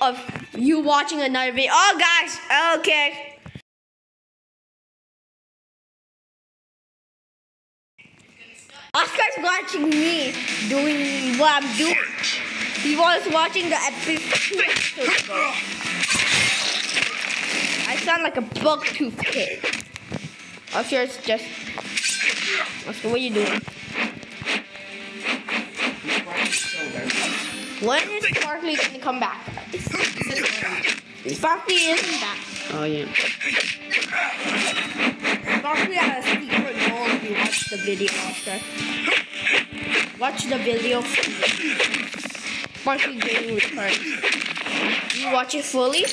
of you watching another video. Oh, guys, okay. Oscar's watching me doing what I'm doing. He was watching the episode. I sound like a bug tooth kid. Oscar's just. Oscar, what are you doing? When is Sparkly gonna come back? Sparkly isn't back. Oh yeah. Sparkly has a secret goal if you watch the video, Oscar. Watch the video. Sparkly getting returned. You watch it fully?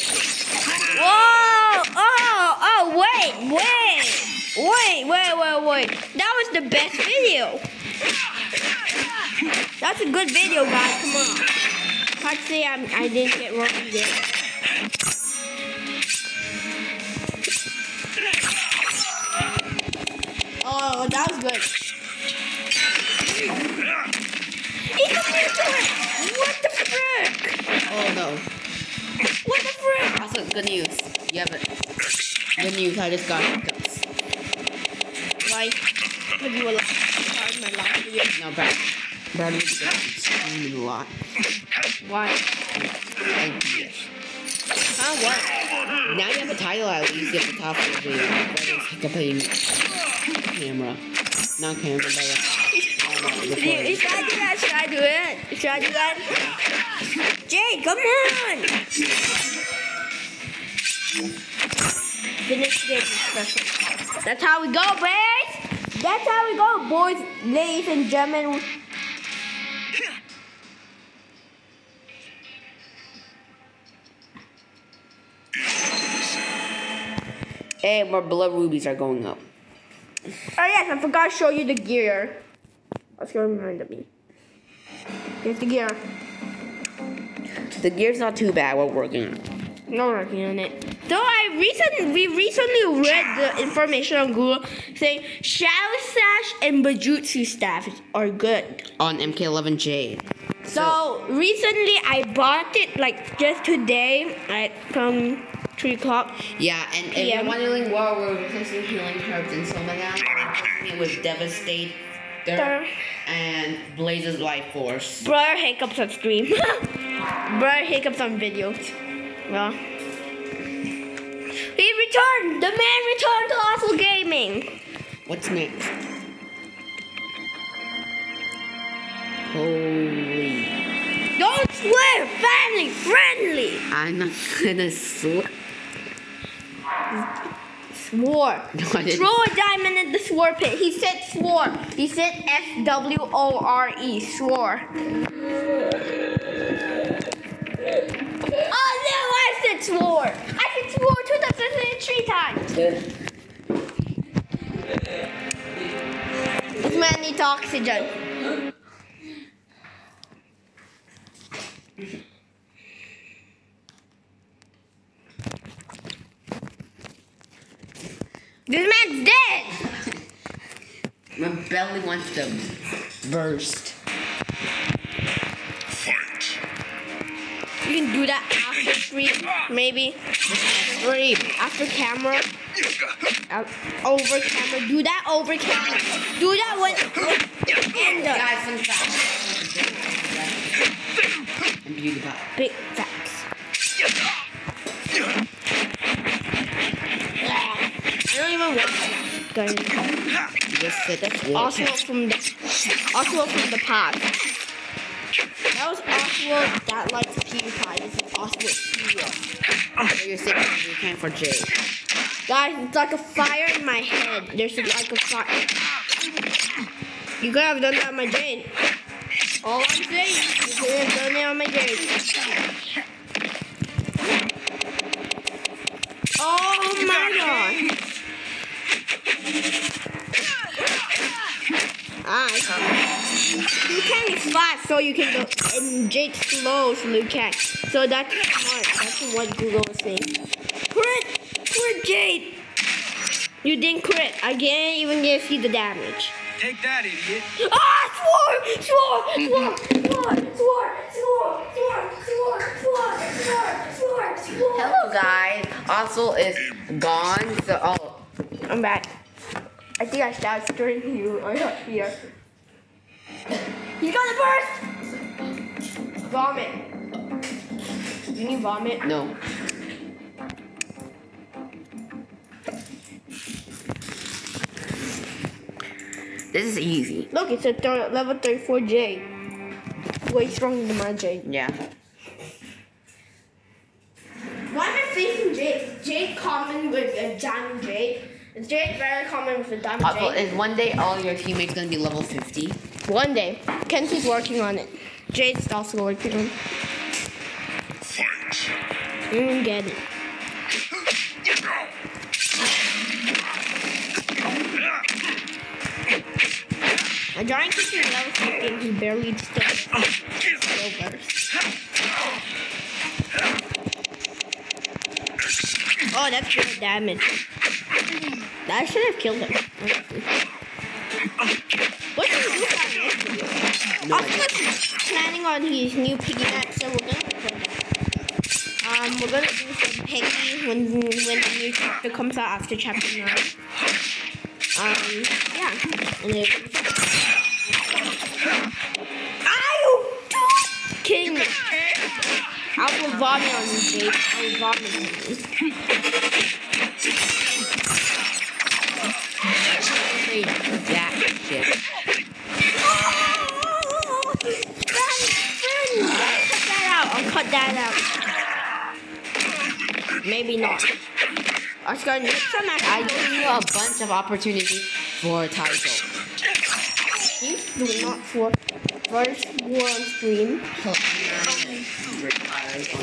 Whoa! Oh! Oh! Wait! Wait! Wait! Wait! Wait! Wait! That was the best video. That's a good video, guys. Come on. Can't I'm, I didn't get wrong there. Oh, that was good. He completed it! What the frick? Oh no. What the frick? Also, good news. You have it. Good news. I just got hiccups. Why? Because you were like, my last video. No, bad. Bad news. A lot. Why? Huh? What? now you have a title at least at the top of the video. That is hiccuping camera. Not camera, but uh, recording. Should I do that? Should I do it? Should I do that? Jay, come on! Finish this special. That's how we go, boys! That's how we go, boys, ladies and gentlemen. And more blood rubies are going up. Oh yes, I forgot to show you the gear. Oscar reminded me. Here's the gear. The gear's not too bad. We're working. on it. No working on it. So I recently we recently read the information on Google saying Shadow Sash and Bajutsu staff are good. On MK11J. So recently I bought it like just today at from three o'clock. Yeah, and if Yeah. you're wondering why we're replacing healing herbs and so we're replacing it with Devastator Sure. and Blaze's Life Force. Brother hiccups on stream. Brother hiccups on video. Well. He returned! The man returned to Awful Gaming! What's next? Holy. Swear! Family friendly! I'm not gonna swear. Swore. No. Throw a diamond in the swore pit. He said swore. He said S W O R E. Swore. Oh no, I said swore. I said swore 2003 times. This man needs oxygen. This man's dead. My belly wants to burst. You can do that after stream, maybe. Scream. After camera. Out- over camera. Do that over camera. Do that when. And the Guys, fun fact. And beauty pie. big facts. I don't even want gun. You just said that's. Oswald from the Oswald from the past. That was Oswald that likes PewDiePie. This is Oswald serious. Ah. So you're saying you can't for Jay. Guys, it's like a fire in my head. There's like a fire. You could have done that on my Jade. All I'm saying, is you could have done it on my Jade. Oh my god. Ah, you can is fast, so you can go, and Jade's slow, so you can. So that's smart. That's what Google is saying. Crit! Crit, Jade! You didn't crit. I can't even get see the damage. Take that, idiot. Ah, swore! Swore! Swore! Swore! Swore! Swore! Swore! Swore! Swore! Hello, guys. Also, is gone. So, oh, I'm back. I think I started stirring you. I'm not here. He's gonna burst! Vomit. You need vomit? no. This is easy. Look, it's a third, level 34 J. Way stronger than my J. Yeah. Why am I facing Jade? Jade common with a diamond Jade. Is Jade very common with a diamond Also, Jade? is one day all your teammates gonna be level 50? One day. Kenzie's working on it. Jade's also working on it. You don't get it. I tried to see level 50 and he barely still still burst. Oh, that's good damage. That should have killed him. What did you do that? No. Planning on his new piggy bank, so we're gonna record that. Um, we're gonna do some piggy when when the new chapter comes out after chapter nine. Um, yeah, and then. Dude! Kidding me. I will vomit on you, Jake. I will vomit on you. Maybe not. I was gonna next time I I give you a bunch of opportunities for a title. you do not for first war on stream.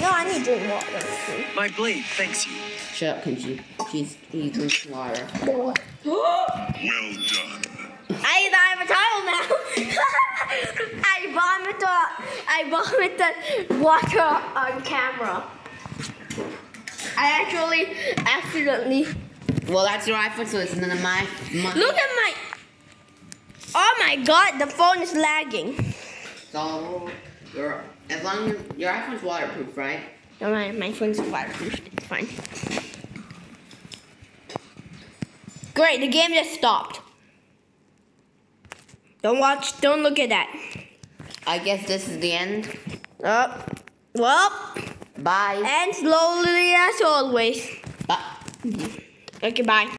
No, I need to drink water. My blade thanks you. Shut up, Kenji. She's he drinks water. Well done. I, I have a title now. I vomit the I vomit the water on camera. I actually accidentally Well, that's your iPhone, so it's none of my. my look at my. Oh my god, the phone is lagging. So, your as long as your iPhone's waterproof, right? No, my my phone's waterproof. It's fine. Great, the game just stopped. Don't watch. Don't look at that. I guess this is the end. Oh, well, Bye. and slowly as always. Bye. Okay, bye.